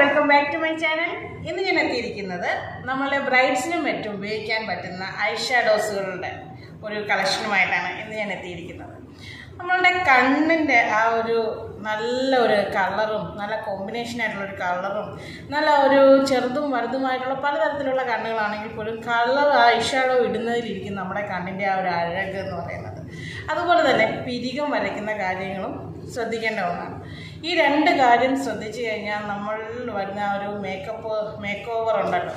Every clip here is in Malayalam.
Welcome back to my channel ഇന്ന് ഞാൻ എത്തിയിരിക്കുന്നത് നമ്മളെ ബ്രൈഡ്സിനും മറ്റും ഉപയോഗിക്കാൻ പറ്റുന്ന ഐ ഷാഡോസുകളുടെ ഒരു കളക്ഷനുമായിട്ടാണ് ഇന്ന് ഞാൻ എത്തിയിരിക്കുന്നത്. നമ്മളുടെ കണ്ണിന്റെ ആ ഒരു നല്ല ഒരു കളറും നല്ല കോമ്പിനേഷൻ ആയിട്ടുള്ള ഒരു കളറും നല്ല ഒരു ചെറുതും വലുതുമായിട്ടുള്ള പലതരത്തിലുള്ള കണ്ണുകളാണെങ്കിൽ പോലും കളർ ഐ ഷാഡോ ഇടുന്നതിലിരിക്കും നമ്മുടെ കണ്ണിന്റെ ആ ഒരു അഴക് എന്ന് പറയുന്നത്. അതുപോലെ തന്നെ പിരികം വരയ്ക്കുന്ന കാര്യങ്ങളും ശ്രദ്ധിക്കേണ്ട ഒന്നാണ്. ഈ രണ്ട് കാര്യം ശ്രദ്ധിച്ചു കഴിഞ്ഞാൽ നമ്മളിൽ വരുന്ന ഒരു മേക്കപ്പ് മേക്ക് ഓവർ ഉണ്ടല്ലോ.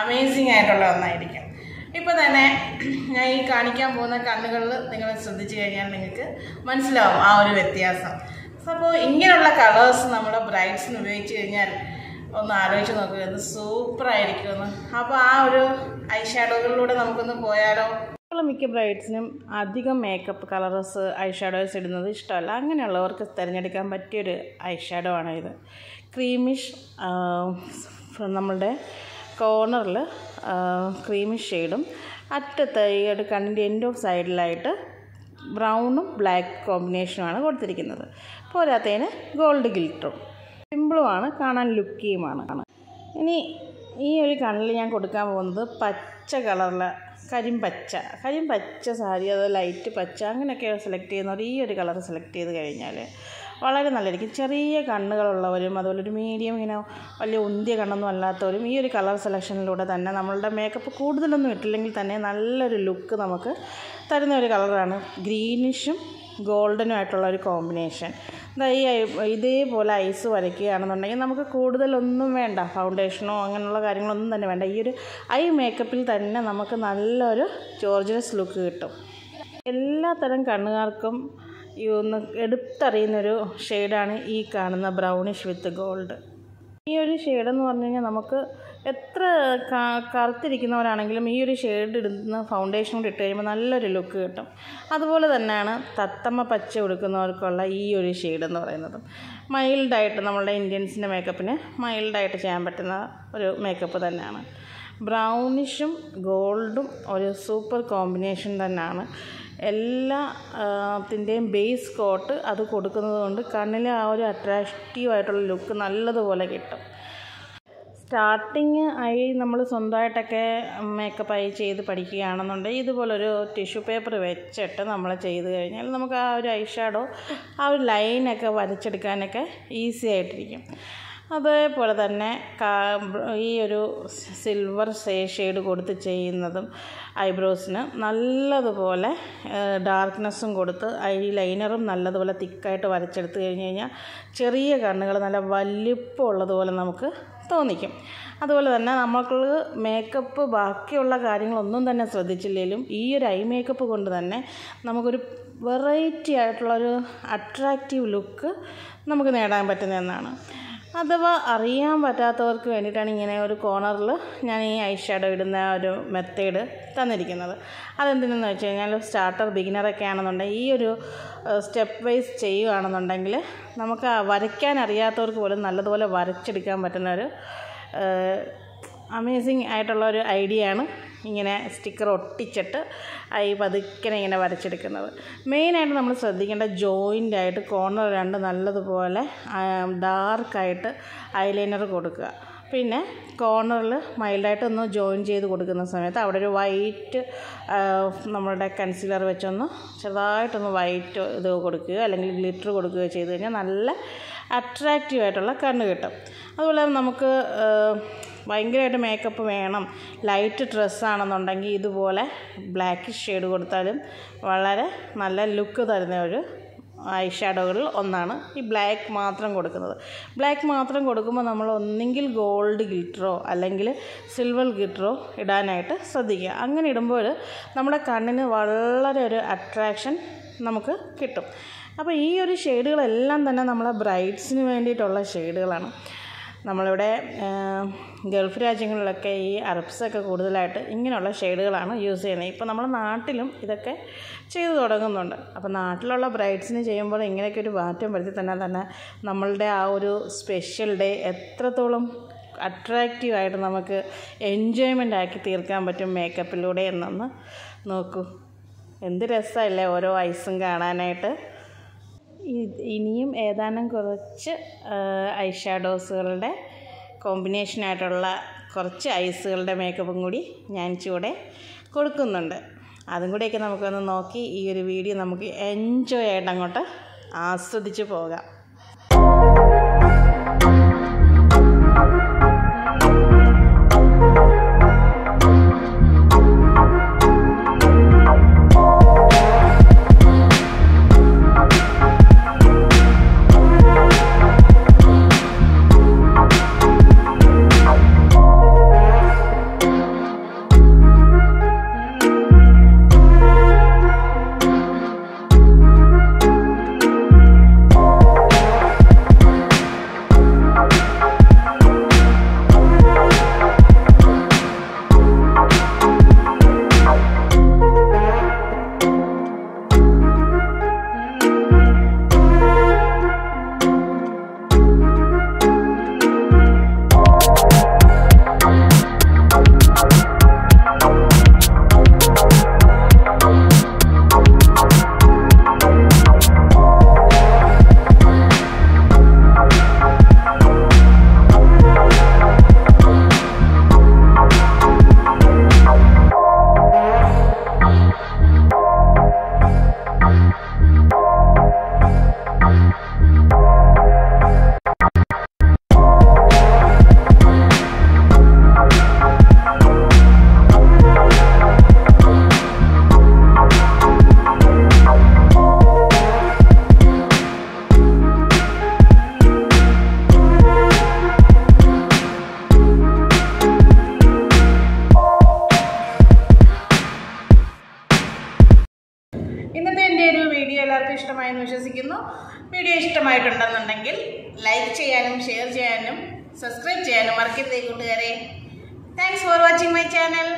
അമേസിങ് ആയിട്ടുള്ള ഒന്നായിരിക്കും. ഇപ്പോൾ തന്നെ ഞാൻ ഈ കാണിക്കാൻ പോകുന്ന കണ്ണുകളിൽ നിങ്ങൾ ശ്രദ്ധിച്ചു കഴിഞ്ഞാൽ നിങ്ങൾക്ക് മനസ്സിലാവും ആ ഒരു വ്യത്യാസം. അപ്പോൾ ഇങ്ങനെയുള്ള കളേഴ്സ് നമ്മുടെ ബ്രൈഡ്സിന് ഉപയോഗിച്ച് കഴിഞ്ഞാൽ ഒന്ന് ആലോചിച്ച് നോക്കുക ഇത് സൂപ്പറായിരിക്കുമെന്ന് അപ്പോൾ ആ ഒരു ഐ ഷാഡോകളിലൂടെ നമുക്കൊന്ന് പോയാലോ? മിക്ക ബ്രൈഡ്സിനും അധികം മേക്കപ്പ് കളേഴ്സ് ഐ ഷാഡോസ് ഇടുന്നത് ഇഷ്ടമല്ല. അങ്ങനെയുള്ളവർക്ക് തിരഞ്ഞെടുക്കാൻ പറ്റിയൊരു ഷാഡോ ആണ് ഇത്. ക്രീമിഷ് നമ്മളുടെ കോർണറിൽ ക്രീമിഷ് ഷെയ്ഡും അറ്റത്ത് ഈ ഒരു കണ്ണിന്റെ എൻഡ് ഓഫ് സൈഡിലായിട്ട് ബ്രൗണും ബ്ലാക്ക് കോമ്പിനേഷനുമാണ് കൊടുത്തിരിക്കുന്നത്. പോരാത്തതിന് ഗോൾഡ് ഗിൽറ്ററും സിമ്പിളുമാണ് കാണാൻ ലുക്കിയുമാണ് ഇനി ഈ ഒരു കണ്ണിൽ ഞാൻ കൊടുക്കാൻ പോകുന്നത് പച്ച കളറിലെ കരിമ്പച്ച. കരിമ്പച്ച സാരി അത് ലൈറ്റ് പച്ച അങ്ങനെയൊക്കെ സെലക്ട് ചെയ്യുന്നവർ ഈ ഒരു കളർ സെലക്ട് ചെയ്ത് കഴിഞ്ഞാൽ വളരെ നല്ലതായിരിക്കും. ചെറിയ കണ്ണുകളുള്ളവരും അതുപോലെ ഒരു മീഡിയം ഇങ്ങനെ വലിയ ഉന്തിയ കണ്ണൊന്നും അല്ലാത്തവരും ഈ ഒരു കളർ സെലക്ഷനിലൂടെ തന്നെ നമ്മളുടെ മേക്കപ്പ് കൂടുതലൊന്നും ഇട്ടില്ലെങ്കിൽ തന്നെ നല്ലൊരു ലുക്ക് നമുക്ക് തരുന്ന ഒരു കളറാണ് ഗ്രീനിഷും ഗോൾഡനും ആയിട്ടുള്ള ഒരു കോമ്പിനേഷൻ ഈ ഇതേപോലെ ഐസ് വരയ്ക്കുകയാണെന്നുണ്ടെങ്കിൽ നമുക്ക് കൂടുതലൊന്നും വേണ്ട. ഫൗണ്ടേഷനോ അങ്ങനെയുള്ള കാര്യങ്ങളൊന്നും തന്നെ വേണ്ട. ഈ ഒരു ഐ മേക്കപ്പിൽ തന്നെ നമുക്ക് നല്ലൊരു ജോർജിനസ് ലുക്ക് കിട്ടും. എല്ലാ തരം കണ്ണുകാർക്കും ഈ ഒന്ന് എടുത്തറിയുന്നൊരു ഷെയ്ഡാണ് ഈ കാണുന്ന ബ്രൗണിഷ് വിത്ത് ഗോൾഡ്. ഈ ഒരു ഷെയ്ഡെന്ന് പറഞ്ഞു കഴിഞ്ഞാൽ നമുക്ക് എത്ര കറുത്തിരിക്കുന്നവരാണെങ്കിലും ഈ ഒരു ഷെയ്ഡ് ഇടുന്ന ഫൗണ്ടേഷൻ കൂടി ഇട്ട് കഴിയുമ്പോൾ നല്ലൊരു ലുക്ക് കിട്ടും. അതുപോലെ തന്നെയാണ് തത്തമ്മ പച്ച കൊടുക്കുന്നവർക്കുള്ള ഈ ഒരു ഷെയ്ഡ് എന്ന് പറയുന്നത്. മൈൽഡായിട്ട് നമ്മളുടെ ഇന്ത്യൻസിന്റെ മേക്കപ്പിന് മൈൽഡായിട്ട് ചെയ്യാൻ പറ്റുന്ന ഒരു മേക്കപ്പ് തന്നെയാണ്. ബ്രൗണിഷും ഗോൾഡും ഒരു സൂപ്പർ കോമ്പിനേഷൻ തന്നെയാണ്. എല്ലാത്തിന്റെയും ബേസ് കോട്ട് അത് കൊടുക്കുന്നത് കൊണ്ട് കണ്ണിലെ ആ ഒരു അട്രാക്റ്റീവായിട്ടുള്ള ലുക്ക് നല്ലതുപോലെ കിട്ടും. സ്റ്റാർട്ടിങ് ആയി നമ്മൾ സ്വന്തമായിട്ടൊക്കെ മേക്കപ്പ് ആയി ചെയ്ത് പഠിക്കുകയാണെന്നുണ്ടെങ്കിൽ ഇതുപോലൊരു ടിഷ്യൂ പേപ്പർ വെച്ചിട്ട് നമ്മൾ ചെയ്ത് കഴിഞ്ഞാൽ നമുക്ക് ആ ഒരു ഐഷാഡോ ഷാഡോ ആ ഒരു ലൈനൊക്കെ വരച്ചെടുക്കാനൊക്കെ ഈസി ആയിട്ടിരിക്കും. അതേപോലെ തന്നെ ഈ ഒരു സിൽവർ ഷെയ്ഡ് കൊടുത്ത് ചെയ്യുന്നതും ഐബ്രോസിന് നല്ലതുപോലെ ഡാർക്ക്നെസ്സും കൊടുത്ത് ഐ ലൈനറും നല്ലതുപോലെ തിക്കായിട്ട് വരച്ചെടുത്ത് കഴിഞ്ഞ് കഴിഞ്ഞാൽ ചെറിയ കണ്ണുകൾ നല്ല വലിപ്പമുള്ളതുപോലെ നമുക്ക് തോന്നിക്കും അതുപോലെ തന്നെ നമുക്ക് മേക്കപ്പ് ബാക്കിയുള്ള കാര്യങ്ങളൊന്നും തന്നെ ശ്രദ്ധിച്ചില്ലെങ്കിലും ഈ ഒരു ഐ മേക്കപ്പ് കൊണ്ട് തന്നെ നമുക്കൊരു വെറൈറ്റി ആയിട്ടുള്ളൊരു അട്രാക്റ്റീവ് ലുക്ക് നമുക്ക് നേടാൻ പറ്റുന്നതെന്നാണ്. അഥവാ അറിയാൻ പറ്റാത്തവർക്ക് വേണ്ടിയിട്ടാണ് ഇങ്ങനെ ഒരു കോർണറിൽ ഞാൻ ഈ ഐ ഷാഡോ ഇടുന്ന ഒരു മെത്തേഡ് തന്നിരിക്കുന്നത്. അതെന്തിനെന്ന് വെച്ച് കഴിഞ്ഞാൽ സ്റ്റാർട്ടർ ബിഗിനറൊക്കെ ആണെന്നുണ്ടെങ്കിൽ ഈ ഒരു സ്റ്റെപ്പ് വൈസ് ചെയ്യുകയാണെന്നുണ്ടെങ്കിൽ നമുക്ക് വരയ്ക്കാൻ അറിയാത്തവർക്ക് പോലും നല്ലതുപോലെ വരച്ചെടുക്കാൻ പറ്റുന്ന ഒരു അമേസിങ് ആയിട്ടുള്ള ഒരു ഐഡിയ ആണ് ഇങ്ങനെ സ്റ്റിക്കർ ഒട്ടിച്ചിട്ട് ഈ പതുക്കനെ ഇങ്ങനെ വരച്ചെടുക്കുന്നത്. മെയിനായിട്ട് നമ്മൾ ശ്രദ്ധിക്കേണ്ട ജോയിന്റ് ആയിട്ട് കോർണർ രണ്ട് നല്ലതുപോലെ ഡാർക്കായിട്ട് ഐലൈനർ കൊടുക്കുക. പിന്നെ കോർണറിൽ മൈൽഡായിട്ട് ഒന്ന് ജോയിൻ ചെയ്ത് കൊടുക്കുന്ന സമയത്ത് അവിടെ ഒരു വൈറ്റ് നമ്മളുടെ കൺസീലർ വെച്ചൊന്ന് ചെറുതായിട്ടൊന്ന് വൈറ്റ് ഇത് കൊടുക്കുക അല്ലെങ്കിൽ ഗ്ലിറ്റർ കൊടുക്കുകയോ ചെയ്ത് കഴിഞ്ഞാൽ നല്ല അട്രാക്റ്റീവ് ആയിട്ടുള്ള കണ്ണ് കിട്ടും. അതുപോലെ നമുക്ക് ഭയങ്കരമായിട്ട് മേക്കപ്പ് വേണം. ലൈറ്റ് ഡ്രസ്സാണെന്നുണ്ടെങ്കിൽ ഇതുപോലെ ബ്ലാക്ക് ഷെയ്ഡ് കൊടുത്താലും വളരെ നല്ല ലുക്ക് തരുന്ന ഒരു ഐ ഷാഡോകളിൽ ഒന്നാണ്. ഈ ബ്ലാക്ക് മാത്രം കൊടുക്കുന്നത്. ബ്ലാക്ക് മാത്രം കൊടുക്കുമ്പോൾ നമ്മൾ ഒന്നെങ്കിൽ ഗോൾഡ് ഗിൽറ്ററോ അല്ലെങ്കിൽ സിൽവർ ഗിൽറ്ററോ ഇടാനായിട്ട് ശ്രദ്ധിക്കുക. അങ്ങനെ ഇടുമ്പോൾ നമ്മുടെ കണ്ണിന് വളരെ ഒരു അട്രാക്ഷൻ നമുക്ക് കിട്ടും. അപ്പോൾ ഈ ഒരു ഷെയ്ഡുകളെല്ലാം തന്നെ നമ്മളെ ബ്രൈഡ്സിന് വേണ്ടിയിട്ടുള്ള ഷെയ്ഡുകളാണ് നമ്മളിവിടെ ഗൾഫ് രാജ്യങ്ങളിലൊക്കെ ഈ അറബ്സൊക്കെ കൂടുതലായിട്ട് ഇങ്ങനെയുള്ള ഷെയ്ഡുകളാണ് യൂസ് ചെയ്യുന്നത്. ഇപ്പോൾ നമ്മൾ നാട്ടിലും ഇതൊക്കെ ചെയ്തു തുടങ്ങുന്നുണ്ട്. അപ്പോൾ നാട്ടിലുള്ള ബ്രൈഡ്സിന് ചെയ്യുമ്പോൾ ഇങ്ങനെയൊക്കെ ഒരു മാറ്റം വരുത്തി തന്നെ തന്നെ നമ്മളുടെ ആ ഒരു സ്പെഷ്യൽ ഡേ എത്രത്തോളം അട്രാക്റ്റീവായിട്ട് നമുക്ക് എൻജോയ്മെന്റ് ആക്കി തീർക്കാൻ പറ്റും മേക്കപ്പിലൂടെ എന്നൊന്ന് നോക്കൂ. എന്ത് രസമല്ലേ ഓരോ ഐസും കാണാനായിട്ട്. ഇനിയും ഏതാനും കുറച്ച് ഐ ഷാഡോസുകളുടെ കോമ്പിനേഷനായിട്ടുള്ള കുറച്ച് ഐസുകളുടെ മേക്കപ്പും കൂടി ഞാൻ ചൂടെ കൊടുക്കുന്നുണ്ട്. അതും കൂടെയൊക്കെ നമുക്കൊന്ന് നോക്കി ഈ ഒരു വീഡിയോ നമുക്ക് എൻജോയ് ആയിട്ട് അങ്ങോട്ട് ആസ്വദിച്ച് പോകാം. എല്ലാവർക്കും ഇഷ്ടമായെന്ന് വിശ്വസിക്കുന്നു. വീഡിയോ ഇഷ്ടമായിട്ടുണ്ടെന്നുണ്ടെങ്കിൽ ലൈക്ക് ചെയ്യാനും ഷെയർ ചെയ്യാനും സബ്സ്ക്രൈബ് ചെയ്യാനും മറക്കരുതേ കൂട്ടുകാരെ. Thanks for watching my channel